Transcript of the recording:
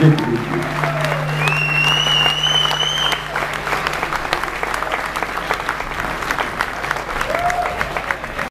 de Cristo.